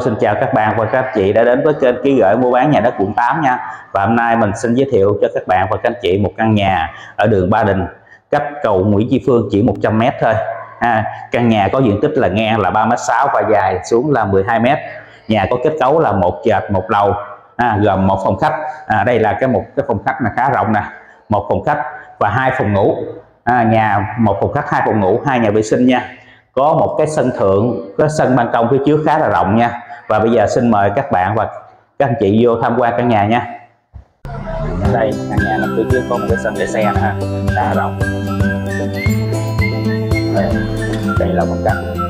Xin chào các bạn và các anh chị đã đến với kênh ký gửi mua bán nhà đất quận 8 nha. Và hôm nay mình xin giới thiệu cho các bạn và các anh chị một căn nhà ở đường Ba Đình cách cầu Nguyễn Chi Phương chỉ 100m thôi. Ha. Căn nhà có diện tích là ngang là 3m6 và dài xuống là 12m Nhà có kết cấu là một trệt một lầu à, gồm một phòng khách. À, Đây là cái một cái phòng khách là khá rộng nè một phòng khách và hai phòng ngủ. À, nhà một phòng khách hai phòng ngủ hai nhà vệ sinh nha có một cái sân thượng cái sân ban công phía trước khá là rộng nha. Và bây giờ xin mời các bạn và các anh chị vô tham quan căn nhà nha. Đây căn nhà nó phía trước có một cái sân để xe nè khá rộng. Đây, đây là một căn.